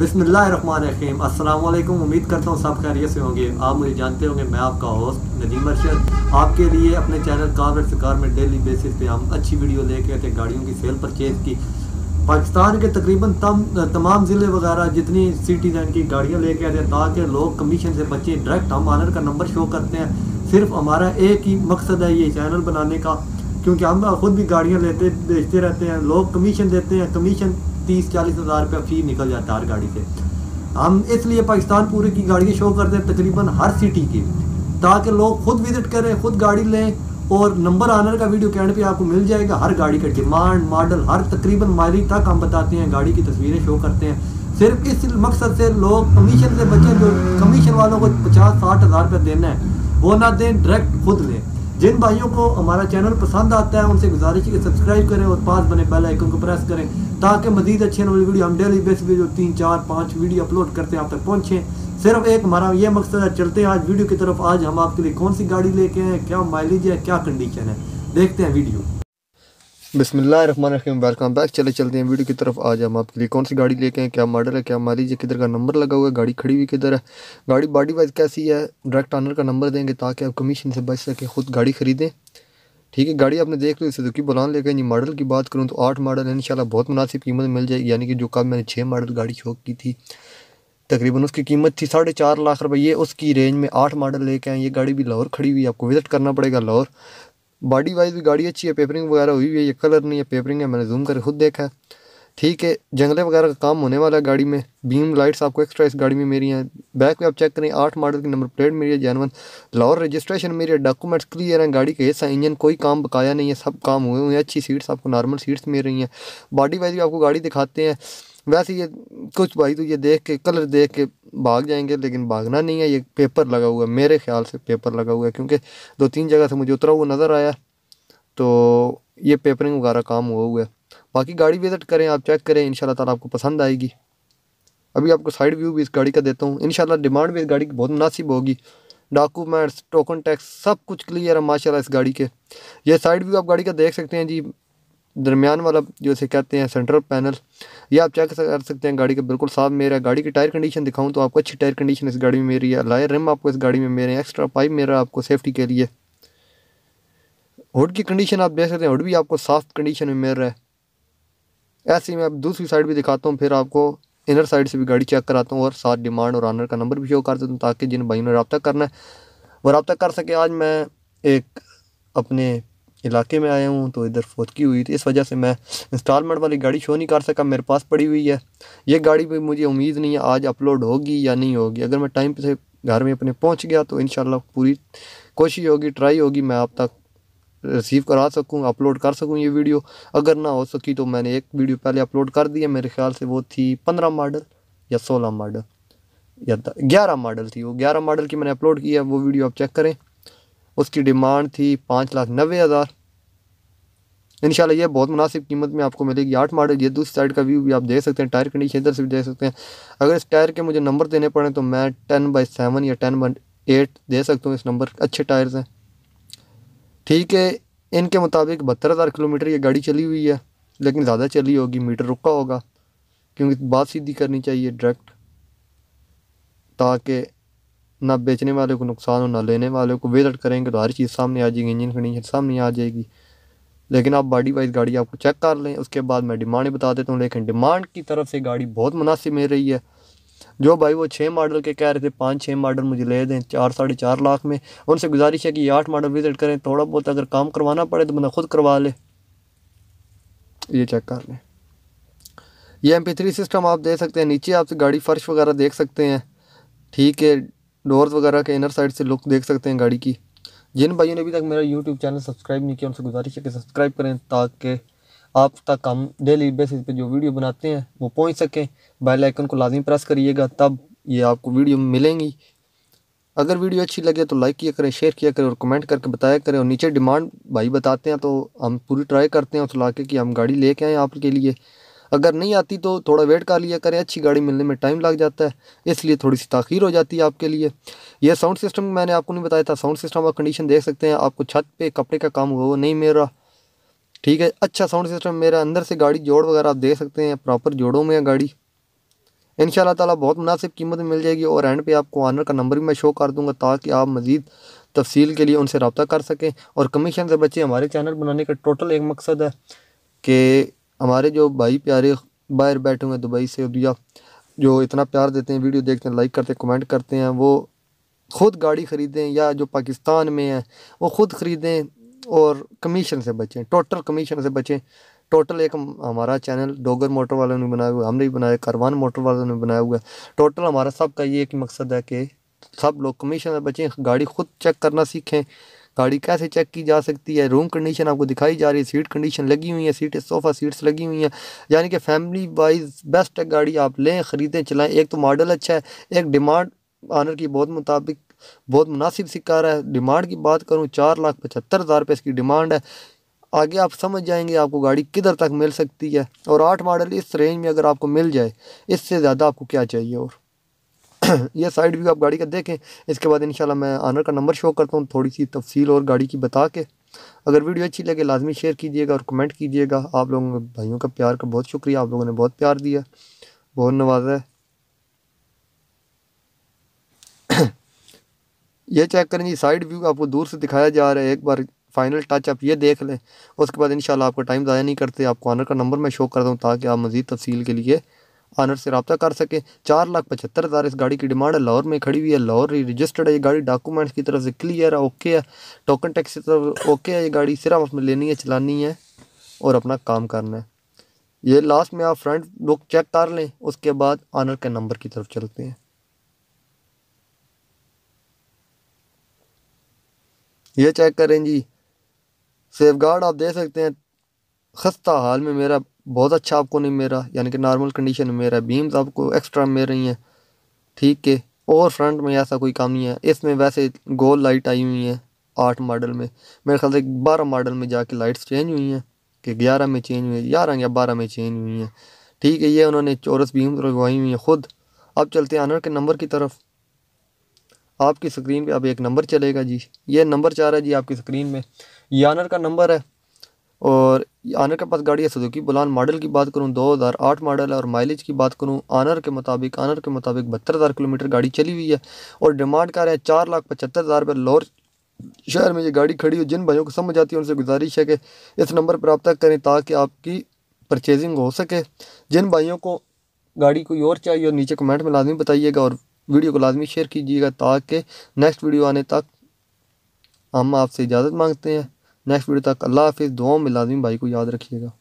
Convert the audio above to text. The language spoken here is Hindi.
बिसमीम वालेकुम उम्मीद करता हूँ सब खैरियत से होंगे। आप मुझे जानते होंगे, मैं आपका होस्ट नदीम अरशद। आपके लिए अपने चैनल कार सरकार में डेली बेसिस पे हम अच्छी वीडियो लेके आते गाड़ियों की सेल परचेज की। पाकिस्तान के तकरीबन तम, तमाम ज़िले वगैरह, जितनी सिटीजन की गाड़ियाँ लेके आते हैं ताकि लोग कमीशन से बचे। डायरेक्ट हम आनर का नंबर शो करते हैं। सिर्फ़ हमारा एक ही मकसद है ये चैनल बनाने का, क्योंकि हम खुद भी गाड़ियाँ लेते, बेचते रहते हैं। लोग कमीशन देते हैं। कमीशन तीस, चालीस हज़ार रुपया फ़ी निकल जाता है हर गाड़ी से। हम इसलिए पाकिस्तान पूरे की गाड़ियाँ शो करते हैं तकरीबन हर सिटी की, ताकि लोग खुद विज़िट करें, खुद गाड़ी लें, और नंबर आनर का वीडियो कैंड पे आपको मिल जाएगा। हर गाड़ी का डिमांड मॉडल हर तकरीबन माइलेज तक हम बताते हैं, गाड़ी की तस्वीरें शो करते हैं। सिर्फ़ इस मकसद से लोग कमीशन से बचें जो कमीशन वालों को पचास, साठ हज़ार रुपया देना है, वो ना दें डायरेक्ट खुद लें। जिन भाइयों को हमारा चैनल पसंद आता है, उनसे गुजारिश है कि सब्सक्राइब करें और पास बने बेल आइकन को प्रेस करें। ताकि मजीद अच्छे वीडियो हम डेली बेस पे जो तीन, चार, पाँच वीडियो अपलोड करते हैं आप तक पहुँचें। सिर्फ़ एक हमारा ये मकसद है, चलते हैं आज वीडियो की तरफ़। आज हम आपके लिए कौन सी गाड़ी लेके हैं, क्या माइलेज है, क्या कंडीशन है? देखते हैं वीडियो। बिस्मिल्लाहिर्रहमानिर्रहीम वेलकम बैक चले चलते हैं वीडियो की तरफ़। आज हम आपके लिए कौन सी गाड़ी लेके हैं, क्या मॉडल है, क्या माइलेज है, किधर का नंबर लगा हुआ है, गाड़ी खड़ी हुई किधर है, गाड़ी बॉडी वाइज कैसी है डायरेक्ट ऑनर का नंबर देंगे ताकि आप कमीशन से बच सकें, खुद गाड़ी खरीदें। ठीक है, गाड़ी आपने देख ली सुजुकी बुलान लेकर जी मॉडल की बात करूँ तो आठ मॉडल है, इंशाल्लाह बहुत मुनासिब कीमत मिल जाएगी। यानी कि जो कब मैंने छः मॉडल गाड़ी शौक की थी, तकरीबन उसकी कीमत थी साढ़े चार लाख रुपये ये उसकी रेंज में आठ मॉडल लेके आए ये गाड़ी भी लाहौर खड़ी हुई है, आपको विज़िट करना पड़ेगा लाहौर। बॉडी वाइज भी गाड़ी अच्छी है पेपरिंग वगैरह हुई हुई है, ये कलर नहीं है पेपरिंग है, मैंने जूम कर खुद देखा है। ठीक है, जंगले वगैरह का काम होने वाला है गाड़ी में। बीम लाइट्स आपको एक्स्ट्रा इस गाड़ी में मेरी हैं। बैक में आप चेक करें, आठ मॉडल की नंबर प्लेट मेरी है जानवन लाहौर रजिस्ट्रेशन मेरी है डॉक्यूमेंट्स क्लियर हैं, गाड़ी के ऐसा इंजन कोई काम बकाया नहीं है, सब काम हुए हुए हैं, अच्छी सीट्स आपको नॉर्मल सीट्स मिल रही हैं। बॉडी वाइज भी आपको गाड़ी दिखाते हैं। वैसे ये कुछ भाई तो ये देख के कलर देख के भाग जाएँगे, लेकिन भागना नहीं है, ये पेपर लगा हुआ है, मेरे ख्याल से पेपर लगा हुआ है, क्योंकि दो तीन जगह से मुझे उतरा हुआ नज़र आया तो ये पेपरिंग वगैरह काम हुआ हुआ है। बाकी गाड़ी विज़िट करें, आप चेक करें इन ताला आपको पसंद आएगी। अभी आपको साइड व्यू भी इस गाड़ी का देता हूँ। इन डिमांड भी इस गाड़ी की बहुत मुनासिब होगी। डॉक्यूमेंट्स टोकन टैक्स सब कुछ क्लियर है माशाल्लाह इस गाड़ी के। ये साइड व्यू आप गाड़ी का देख सकते हैं जी। दरमियान वाला जो से कहते हैं सेंट्रल पैनल ये आप चेक कर सकते हैं गाड़ी का बिल्कुल साफ़ मेरा गाड़ी की टायर कंडीशन दिखाऊँ तो आपको अच्छी टायर कंडीशन इस गाड़ी में मेरी है। लायर रिम आपको इस गाड़ी में मेरे एक्स्ट्रा पाइप मेरा आपको सेफ्टी के लिए। हुड की कंडीशन आप देख सकते हैं। हुड भी आपको साफ़ कंडीशन में मिल रहा है। ऐसे ही मैं अब दूसरी साइड भी दिखाता हूँ, फिर आपको इनर साइड से भी गाड़ी चेक कराता हूँ और साथ डिमांड और ऑनर का नंबर भी शो कर देता हूँ ताकि जिन भाइयों ने रब्ता करना है, वो रबता कर सके। आज मैं एक अपने इलाके में आया हूँ तो इधर फोतकी हुई थी, इस वजह से मैं इंस्टॉलमेंट वाली गाड़ी शो नहीं कर सका, मेरे पास पड़ी हुई है। ये गाड़ी भी मुझे उम्मीद नहीं है आज अपलोड होगी या नहीं होगी। अगर मैं टाइम से घर में अपने पहुँच गया तो इन पूरी कोशिश होगी ट्राई होगी, मैं आप तक रिसीव करा सकूँ अपलोड कर सकूँ ये वीडियो अगर ना हो सकी तो मैंने एक वीडियो पहले अपलोड कर दी है, मेरे ख्याल से वो थी पंद्रह मॉडल या सोलह मॉडल या ग्यारह मॉडल थी वो। ग्यारह मॉडल की मैंने अपलोड की है, वो वीडियो आप चेक करें। उसकी डिमांड थी पाँच लाख नब्बे हज़ार। इन ये बहुत मुनासिब कीमत में आपको मिलेगी। आठ मॉडल ये दूसरी साइड का व्यू भी आप देख सकते हैं टायर कंडीशन इधर से भी देख सकते हैं। अगर इस टायर के मुझे नंबर देने पड़े तो मैं टेन बाई सेवन या टेन बाई एट दे सकता हूँ इस नंबर अच्छे टायर्स हैं। ठीक है, इनके मुताबिक बहत्तर हज़ार किलोमीटर ये गाड़ी चली हुई है, लेकिन ज़्यादा चली होगी, मीटर रुका होगा, क्योंकि बात सीधी करनी चाहिए डायरेक्ट ताकि ना बेचने वाले को नुकसान हो, ना लेने वाले को। विज़िट करेंगे तो हर चीज़ सामने आ जाएगी, इंजन कंडीशन सामने आ जाएगी। लेकिन आप बॉडी वाइज गाड़ी आपको चेक कर लें, उसके बाद मैं डिमांड बता देता हूँ, लेकिन डिमांड की तरफ़ से गाड़ी बहुत मुनासिब मिल रही है। जो भाई वो छः मॉडल के कह रहे थे, पाँच छः मॉडल मुझे ले दें, चार, साढ़े चार लाख में। उनसे गुजारिश है कि ये आठ मॉडल विज़िट करें, थोड़ा बहुत अगर काम करवाना पड़े तो बंदा खुद करवा ले। ये चेक कर लें। ये एम थ्री सिस्टम आप देख सकते हैं, नीचे आपसे गाड़ी फर्श वगैरह देख सकते हैं। ठीक है डोर्स वगैरह के इनर साइड से लुक देख सकते हैं गाड़ी की। जिन भाइयों ने अभी तक मेरा यूट्यूब चैनल सब्सक्राइब नहीं किया, उनसे गुजारिश है कि सब्सक्राइब करें ताकि आप तक हम डेली बेसिस पे जो वीडियो बनाते हैं, वो पहुँच सकें। बेल आइकन को लाजमी प्रेस करिएगा, तब ये आपको वीडियो मिलेंगी। अगर वीडियो अच्छी लगे तो लाइक किया करें शेयर किया करें और कमेंट करके बताया करें। और नीचे डिमांड भाई बताते हैं तो हम पूरी ट्राई करते हैं उस इलाके की हम गाड़ी लेके आएँ आपके लिए। अगर नहीं आती तो थोड़ा वेट कर लिया करें, अच्छी गाड़ी मिलने में टाइम लग जाता है। इसलिए थोड़ी सी ताखीर हो जाती है आपके लिए। यह साउंड सिस्टम मैंने आपको नहीं बताया था। साउंड सिस्टम का कंडीशन देख सकते हैं, आपको छत पे कपड़े का काम हुआ, वो नहीं मिल रहा। ठीक है अच्छा साउंड सिस्टम मेरा अंदर से गाड़ी जोड़ वगैरह आप देख सकते हैं प्रॉपर जोड़ों में है गाड़ी। इन ताला बहुत मुनासिब कीमत मिल जाएगी और एंड पे आपको ऑनर का नंबर भी मैं शो कर दूँगा ताकि आप मज़ीद तफसील के लिए उनसे रबता कर सकें। और कमीशन से बच्चे हमारे चैनल बनाने का टोटल एक मकसद है कि हमारे जो भाई प्यारे बाहर बैठे हुए हैं दुबई से या जो इतना प्यार देते हैं वीडियो देखते हैं लाइक करते हैं कमेंट करते हैं, वो ख़ुद गाड़ी ख़रीदें या जो पाकिस्तान में है, वो ख़ुद ख़रीदें और कमीशन से बचें टोटल कमीशन से बचें। टोटल एक हमारा चैनल डोगर मोटर वालों ने बनाया हुआ हमने भी बनाया कारवान मोटर वालों ने बनाया हुआ है। टोटल हमारा सब का ये एक मकसद है कि सब लोग कमीशन से बचें, गाड़ी खुद चेक करना सीखें। गाड़ी कैसे चेक की जा सकती है रूम कंडीशन आपको दिखाई जा रही है सीट कंडीशन लगी हुई है सीट सोफ़ा सीट्स लगी हुई हैं। यानी कि फैमिली वाइज बेस्ट है, गाड़ी आप लें, ख़रीदें, चलाएँ। एक तो मॉडल अच्छा है, एक डिमांड आनर की बहुत मुताबिक बहुत मुनासिब शिकार है। डिमांड की बात करूँ, चार लाख पचहत्तर हज़ार रुपये इसकी डिमांड है। आगे आप समझ जाएँगे आपको गाड़ी किधर तक मिल सकती है। और आठ मॉडल इस रेंज में अगर आपको मिल जाए, इससे ज़्यादा आपको क्या चाहिए और? ये साइड व्यू आप गाड़ी का देखें। इसके बाद इंशाल्लाह मैं आनर का नंबर शो करता हूँ, थोड़ी सी तफसील और गाड़ी की बता के। अगर वीडियो अच्छी लगे, लाजमी शेयर कीजिएगा और कमेंट कीजिएगा। आप लोगों भाइयों का प्यार का बहुत शुक्रिया, आप लोगों ने बहुत प्यार दिया। बहुत नवाजा है। ये चेक करें जी साइड व्यू आपको दूर से दिखाया जा रहा है, एक बार फाइनल टच आप ये देख लें, उसके बाद इंशाल्लाह आपका टाइम ज़ाया नहीं करते, आपको ऑनर का नंबर मैं शो करता हूँ ताकि आप मज़ीद तफसील के लिए ऑनर से रबता कर सकें। चार लाख पचहत्तर हज़ार इस गाड़ी की डिमांड है, लाहौर में खड़ी हुई है, लाहौर ही रजिस्टर्ड है, ये गाड़ी डॉक्यूमेंट्स की तरफ़ से क्लियर है ओके है टोकन टैक्स की तरफ़ ओके है, ये गाड़ी सिर्फ़ उसमें लेनी है, चलानी है और अपना काम करना है। ये लास्ट में आप फ्रंट लुक चेक कर लें, उसके बाद ऑनर के नंबर की तरफ़ चलते हैं। ये चेक करें जी। सेफ़ गार्ड आप दे सकते हैं। खस्ता हाल में मेरा, बहुत अच्छा आपको नहीं मेरा, यानी कि नॉर्मल कंडीशन में मेरा बीम्स आपको एक्स्ट्रा मिल रही हैं। ठीक है और फ्रंट में ऐसा कोई काम नहीं है। इसमें वैसे गोल लाइट आई हुई हैं आठ मॉडल में। मेरे ख्याल से बारह मॉडल में जाके लाइट्स चेंज हुई हैं, कि ग्यारह में चेंज हुई है, ग्यारह या बारह में चेंज हुई हैं। ठीक है, ये उन्होंने चौरस बीम्स लगवाई हुई हैं ख़ुद। अब चलते हैं आनर के नंबर की तरफ़। आपकी स्क्रीन पे अब एक नंबर चलेगा जी। ये नंबर चाह रहा है जी आपकी स्क्रीन में। ये आनर का नंबर है और आनर के पास गाड़ी है सुजुकी बुलान मॉडल की बात करूँ 2008 मॉडल है और माइलेज की बात करूँ, आनर के मुताबिक, आनर के मुताबिक बहत्तर हज़ार किलोमीटर गाड़ी चली हुई है और डिमांड कर रहे हैं चार लाख पचहत्तर हज़ार रुपये। लोर शहर में ये गाड़ी खड़ी हो। जिन भाइयों को समझ आती है उनसे गुजारिश है कि इस नंबर पर रब्ता करें ताकि आपकी परचेजिंग हो सके। जिन भाइयों को गाड़ी कोई और चाहिए और नीचे कमेंट में लाजमी बताइएगा और वीडियो को लाजमी शेयर कीजिएगा ताकि नेक्स्ट वीडियो आने तक हम आपसे इजाज़त मांगते हैं। नेक्स्ट वीडियो तक अल्लाह हाफिज़। दुआओं में लाजमी भाई को याद रखिएगा।